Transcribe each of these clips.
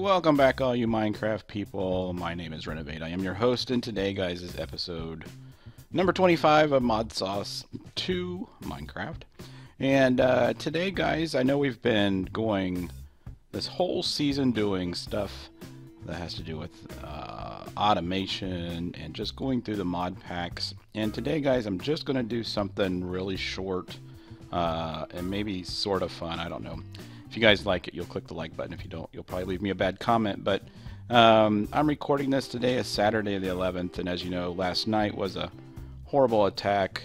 Welcome back, all you Minecraft people. My name is Renovate. I am your host, and today, guys, is episode number 25 of Mod Sauce 2 Minecraft. And uh, today, guys, I know we've been going this whole season doing stuff that has to do with uh, automation and just going through the mod packs. And today, guys, I'm just going to do something really short uh, and maybe sort of fun. I don't know. If you guys like it, you'll click the like button. If you don't, you'll probably leave me a bad comment. But um, I'm recording this today, is Saturday the 11th, and as you know, last night was a horrible attack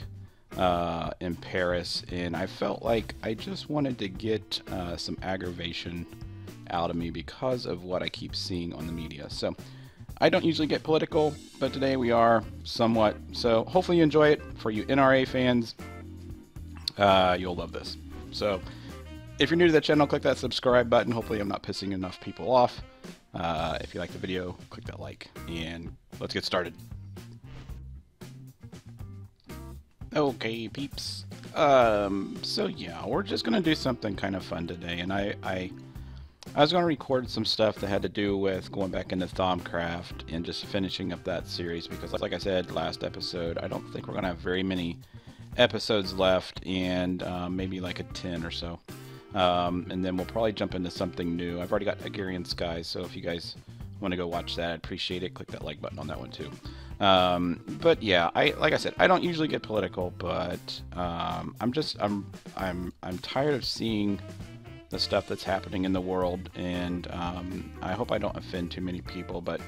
uh, in Paris, and I felt like I just wanted to get uh, some aggravation out of me because of what I keep seeing on the media. So I don't usually get political, but today we are somewhat. So hopefully you enjoy it. For you NRA fans, uh, you'll love this. So if you're new to the channel, click that subscribe button. Hopefully I'm not pissing enough people off. Uh, if you like the video, click that like, and let's get started. Okay, peeps. Um, so yeah, we're just gonna do something kind of fun today, and I, I, I was gonna record some stuff that had to do with going back into Thaumcraft and just finishing up that series because, like I said last episode, I don't think we're gonna have very many episodes left, and um, maybe like a ten or so. Um, and then we'll probably jump into something new. I've already got Agrarian Skies, so if you guys want to go watch that, I'd appreciate it. Click that like button on that one too. Um, but yeah, I like I said, I don't usually get political, but um, I'm just I'm I'm I'm tired of seeing the stuff that's happening in the world, and um, I hope I don't offend too many people. But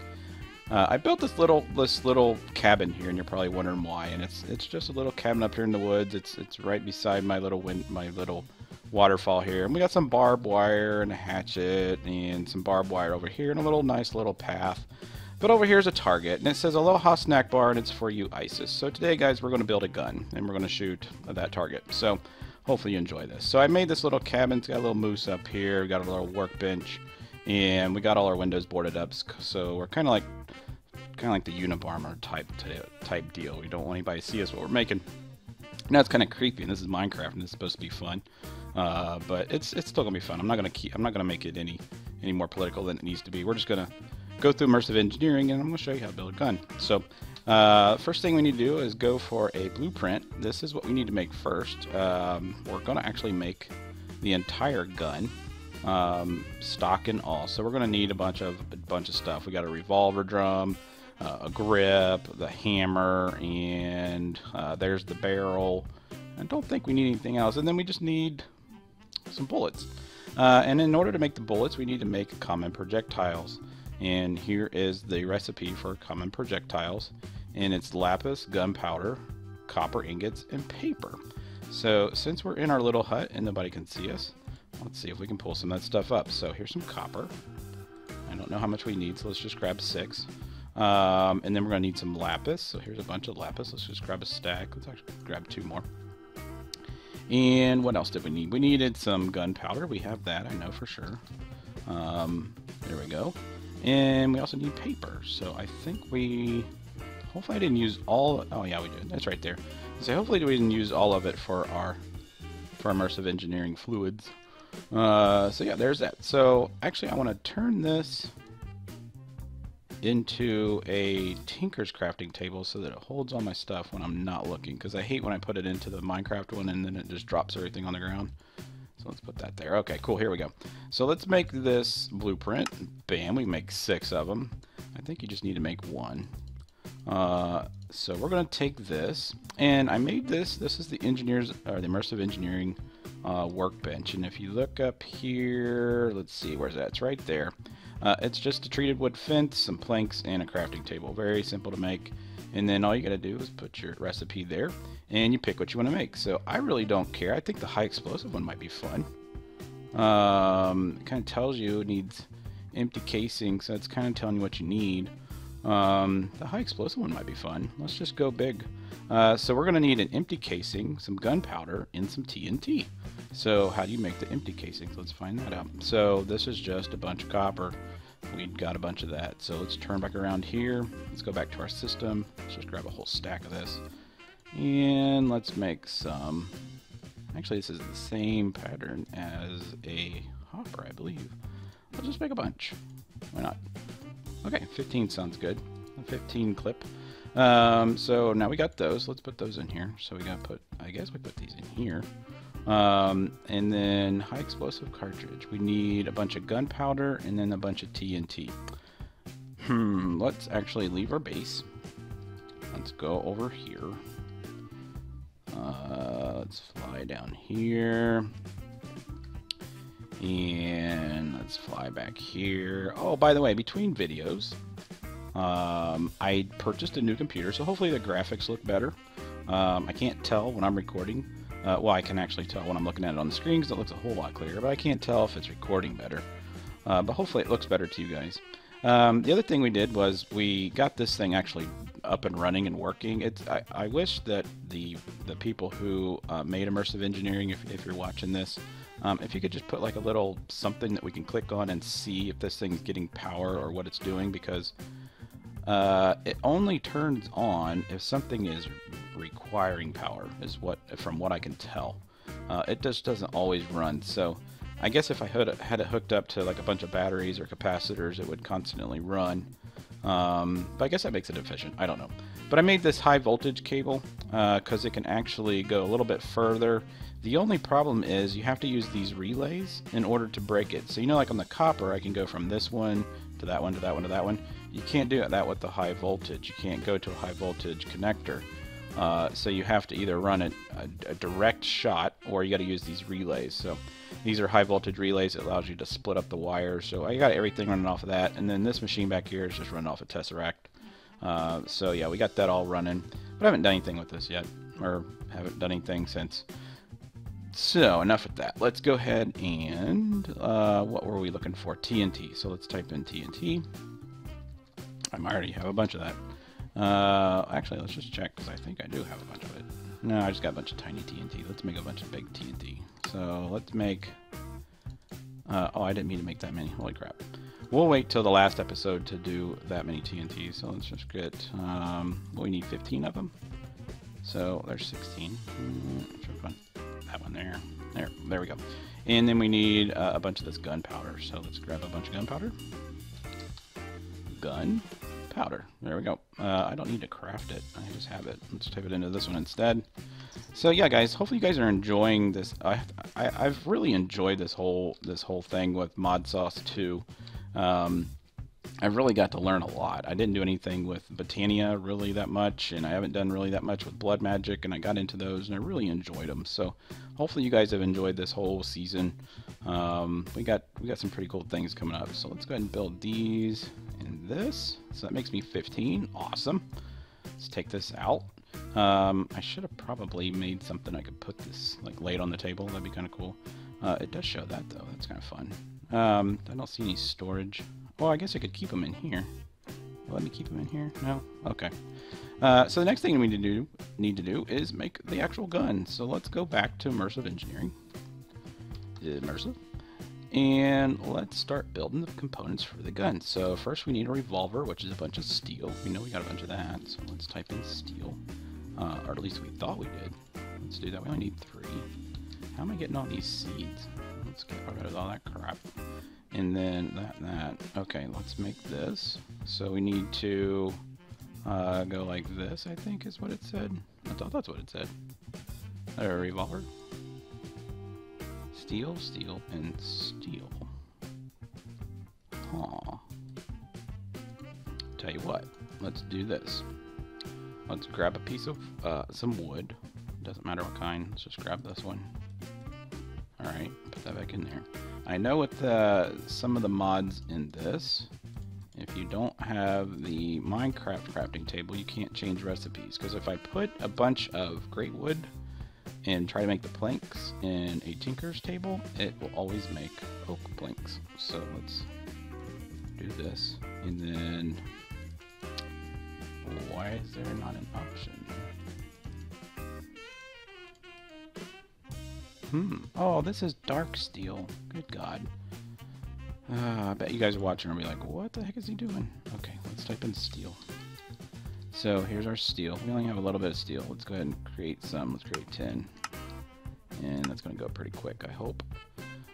uh, I built this little this little cabin here, and you're probably wondering why. And it's it's just a little cabin up here in the woods. It's it's right beside my little wind my little waterfall here. And we got some barbed wire and a hatchet and some barbed wire over here and a little nice little path. But over here's a target, and it says Aloha Snack Bar, and it's for you, ISIS. So today, guys, we're going to build a gun, and we're going to shoot that target. So hopefully you enjoy this. So I made this little cabin. It's got a little moose up here. We got a little workbench, and we got all our windows boarded up. So we're kind of like kind of like the Unabomber type type deal. We don't want anybody to see us what we're making. Now it's kind of creepy, and this is Minecraft, and it's supposed to be fun. Uh, but it's it's still gonna be fun. I'm not gonna keep. I'm not gonna make it any any more political than it needs to be. We're just gonna go through immersive engineering, and I'm gonna show you how to build a gun. So. Uh, first thing we need to do is go for a blueprint. This is what we need to make first. Um, we're going to actually make the entire gun, um, stock and all. So we're going to need a bunch of a bunch of stuff. We got a revolver drum, uh, a grip, the hammer, and uh, there's the barrel. I don't think we need anything else. And then we just need some bullets. Uh, and in order to make the bullets, we need to make common projectiles. And here is the recipe for common projectiles. And it's lapis, gunpowder, copper ingots, and paper. So since we're in our little hut and nobody can see us, let's see if we can pull some of that stuff up. So here's some copper. I don't know how much we need, so let's just grab six. Um, and then we're going to need some lapis. So here's a bunch of lapis. Let's just grab a stack. Let's actually grab two more. And what else did we need? We needed some gunpowder. We have that, I know for sure. Um, there we go. And we also need paper. So I think we... Hopefully I didn't use all... Oh, yeah, we did. That's right there. So hopefully we didn't use all of it for our for immersive engineering fluids. Uh, so yeah, there's that. So actually I want to turn this into a Tinker's crafting table so that it holds all my stuff when I'm not looking because I hate when I put it into the Minecraft one and then it just drops everything on the ground. So let's put that there. Okay, cool. Here we go. So let's make this blueprint. Bam, we make six of them. I think you just need to make one. Uh, so we're going to take this, and I made this. This is the engineers or the immersive engineering uh, workbench. And if you look up here, let's see, where's that? It's right there. Uh, it's just a treated wood fence, some planks, and a crafting table. Very simple to make. And then all you gotta do is put your recipe there, and you pick what you want to make. So I really don't care. I think the high explosive one might be fun. Um, it kind of tells you it needs empty casing, so it's kind of telling you what you need. Um, the high explosive one might be fun. Let's just go big. Uh, so we're going to need an empty casing, some gunpowder, and some TNT. So how do you make the empty casings? Let's find that out. So this is just a bunch of copper. We got a bunch of that. So let's turn back around here. Let's go back to our system. Let's just grab a whole stack of this. And let's make some... Actually, this is the same pattern as a hopper, I believe. Let's just make a bunch. Why not? Okay, 15 sounds good. A 15 clip. Um, so now we got those. Let's put those in here. So we gotta put, I guess we put these in here. Um, and then high explosive cartridge. We need a bunch of gunpowder and then a bunch of TNT. Hmm, let's actually leave our base. Let's go over here. Uh, let's fly down here. And let's fly back here. Oh, by the way, between videos, um, I purchased a new computer, so hopefully the graphics look better. Um, I can't tell when I'm recording. Uh, well, I can actually tell when I'm looking at it on the screen because it looks a whole lot clearer, but I can't tell if it's recording better. Uh, but hopefully it looks better to you guys. Um, the other thing we did was we got this thing actually up and running and working. It's I, I wish that the the people who uh, made immersive engineering, if, if you're watching this, um, if you could just put like a little something that we can click on and see if this thing's getting power or what it's doing, because uh, it only turns on if something is requiring power, is what from what I can tell. Uh, it just doesn't always run. So I guess if I had it, had it hooked up to like a bunch of batteries or capacitors, it would constantly run. Um, but I guess that makes it efficient. I don't know. But I made this high voltage cable because uh, it can actually go a little bit further. The only problem is you have to use these relays in order to break it. So you know like on the copper I can go from this one to that one to that one to that one. You can't do that with the high voltage. You can't go to a high voltage connector. Uh, so you have to either run a, a, a direct shot or you got to use these relays. So these are high voltage relays. It allows you to split up the wires. So I got everything running off of that. And then this machine back here is just running off a Tesseract. Uh, so yeah, we got that all running. But I haven't done anything with this yet. Or haven't done anything since. So enough with that. Let's go ahead and uh, what were we looking for? TNT. So let's type in TNT. I already have a bunch of that. Uh, actually, let's just check because I think I do have a bunch of it. No, I just got a bunch of tiny TNT. Let's make a bunch of big TNT. So let's make... Uh, oh, I didn't mean to make that many. Holy crap. We'll wait till the last episode to do that many TNT. So let's just get... Um, we need 15 of them. So there's 16. Mm, that one there. There, there we go. And then we need uh, a bunch of this gunpowder. So let's grab a bunch of gunpowder. Gun powder. There we go. Uh, I don't need to craft it. I just have it. Let's type it into this one instead. So yeah, guys. Hopefully you guys are enjoying this. I, I have really enjoyed this whole this whole thing with Mod Sauce 2. Um, I've really got to learn a lot. I didn't do anything with Botania really that much, and I haven't done really that much with Blood Magic, and I got into those, and I really enjoyed them. So hopefully you guys have enjoyed this whole season. Um, we got we got some pretty cool things coming up. So let's go ahead and build these and this. So that makes me 15. Awesome. Let's take this out. Um, I should have probably made something I could put this like laid on the table. That'd be kind of cool. Uh, it does show that though. That's kind of fun. Um, I don't see any storage. Well, I guess I could keep them in here. Let me keep them in here. No. Okay. Uh, so the next thing we need to do need to do is make the actual gun. So let's go back to immersive engineering. Immersive. And let's start building the components for the gun. So first we need a revolver, which is a bunch of steel. We know we got a bunch of that, so let's type in steel. Uh, or at least we thought we did. Let's do that. We only need three. How am I getting all these seeds? Let's get rid of all that crap. And then that that. Okay, let's make this. So we need to uh, go like this, I think is what it said. I thought that's what it said. A revolver. Steel, steel, and steel. Huh. Tell you what, let's do this. Let's grab a piece of uh, some wood. Doesn't matter what kind. Let's just grab this one. Alright, put that back in there. I know with uh, some of the mods in this, if you don't have the Minecraft crafting table, you can't change recipes. Because if I put a bunch of greatwood and try to make the planks in a Tinker's table, it will always make oak planks. So let's do this. And then, why is there not an option? Hmm. Oh, this is dark steel. Good God. Uh, I bet you guys are watching and be like, what the heck is he doing? Okay, let's type in steel. So here's our steel. We only have a little bit of steel. Let's go ahead and create some. Let's create 10. And that's going to go pretty quick, I hope.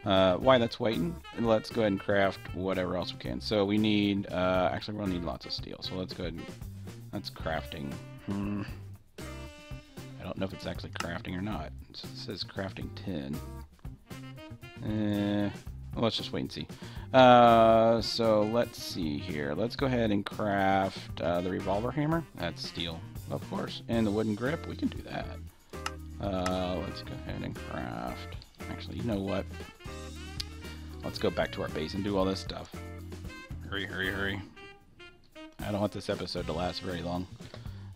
Uh, why that's waiting, let's go ahead and craft whatever else we can. So we need, uh, actually gonna need lots of steel, so let's go ahead and, that's crafting. Hmm. I don't know if it's actually crafting or not. It says crafting 10. Eh, well, let's just wait and see. Uh, so let's see here. Let's go ahead and craft uh, the revolver hammer. That's steel, of course. And the wooden grip, we can do that. Uh, let's go ahead and craft. Actually, you know what? Let's go back to our base and do all this stuff. Hurry, hurry, hurry. I don't want this episode to last very long.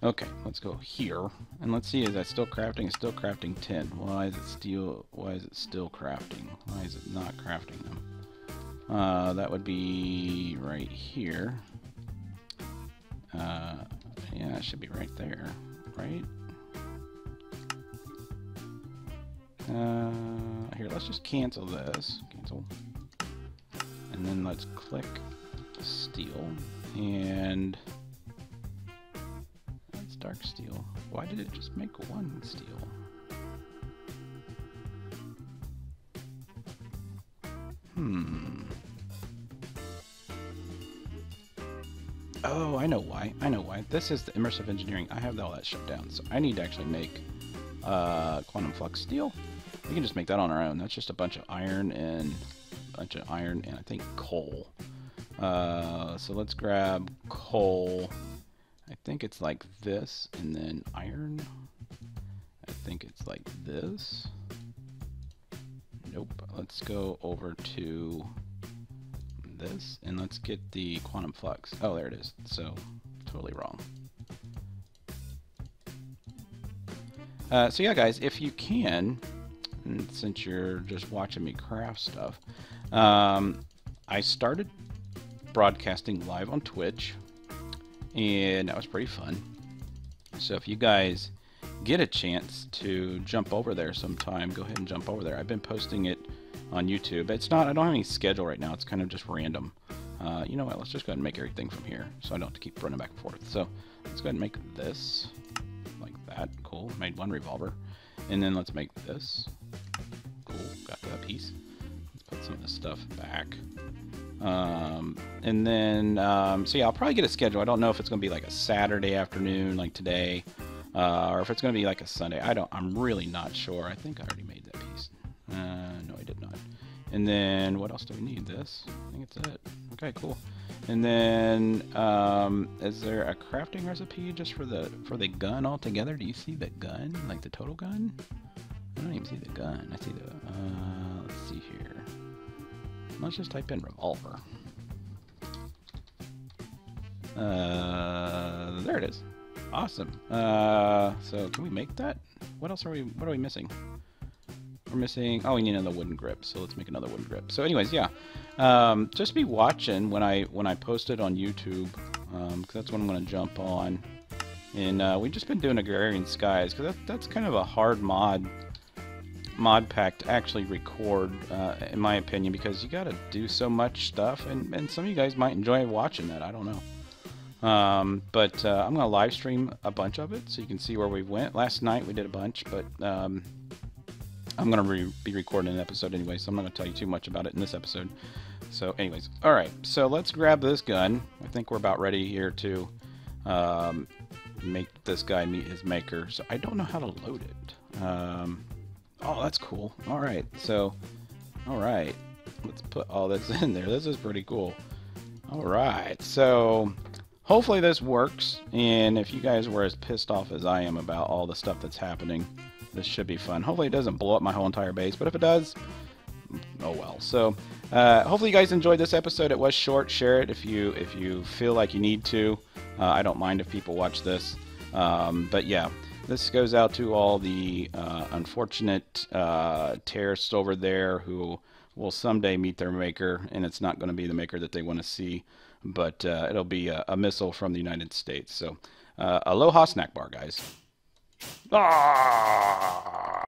Okay, let's go here. And let's see, is that still crafting? It's still crafting 10. Why is it steel? why is it still crafting? Why is it not crafting them? Uh, that would be right here. Uh, yeah, it should be right there, right? Uh, here, let's just cancel this. Cancel. And then let's click steel. And that's dark steel. Why did it just make one steel? Hmm. Oh, I know why. I know why. This is the immersive engineering. I have all that shut down, so I need to actually make uh, quantum flux steel. We can just make that on our own. That's just a bunch of iron and a bunch of iron and I think coal. Uh, so let's grab coal. I think it's like this, and then iron. I think it's like this. Nope. Let's go over to this, and let's get the quantum flux. Oh, there it is. So, totally wrong. Uh, so yeah, guys, if you can, since you're just watching me craft stuff, um, I started broadcasting live on Twitch, and that was pretty fun. So if you guys get a chance to jump over there sometime, go ahead and jump over there. I've been posting it on YouTube. It's not, I don't have any schedule right now. It's kind of just random. Uh, you know what? Let's just go ahead and make everything from here so I don't have to keep running back and forth. So let's go ahead and make this like that. Cool. Made one revolver. And then let's make this. Cool. Got that piece. Let's put some of this stuff back. Um, and then, um, so yeah, I'll probably get a schedule. I don't know if it's going to be like a Saturday afternoon like today uh, or if it's going to be like a Sunday. I don't, I'm really not sure. I think I already. Uh, no, I did not. And then what else do we need? This? I think it's it. Okay, cool. And then, um, is there a crafting recipe just for the for the gun altogether? Do you see the gun, like the total gun? I don't even see the gun. I see the. Uh, let's see here. Let's just type in revolver. Uh, there it is. Awesome. Uh, so can we make that? What else are we? What are we missing? We're missing. Oh, we need another wooden grip. So let's make another wooden grip. So, anyways, yeah. Um, just be watching when I when I post it on YouTube, because um, that's when I'm going to jump on. And uh, we've just been doing Agrarian Skies because that, that's kind of a hard mod mod pack to actually record, uh, in my opinion, because you got to do so much stuff, and, and some of you guys might enjoy watching that. I don't know. Um, but uh, I'm going to live stream a bunch of it so you can see where we went. Last night we did a bunch, but um, I'm going to re be recording an episode anyway, so I'm not going to tell you too much about it in this episode. So anyways, alright, so let's grab this gun. I think we're about ready here to um, make this guy meet his maker. So I don't know how to load it. Um, Oh, that's cool. All right, so, all right, let's put all this in there. This is pretty cool. All right, so hopefully this works. And if you guys were as pissed off as I am about all the stuff that's happening, this should be fun. Hopefully it doesn't blow up my whole entire base, but if it does, oh well. So uh, hopefully you guys enjoyed this episode. It was short. Share it if you if you feel like you need to. Uh, I don't mind if people watch this. Um, but yeah. This goes out to all the uh, unfortunate uh, terrorists over there who will someday meet their maker, and it's not going to be the maker that they want to see, but uh, it'll be a, a, missile from the United States. So, uh, aloha snack bar, guys. Ah!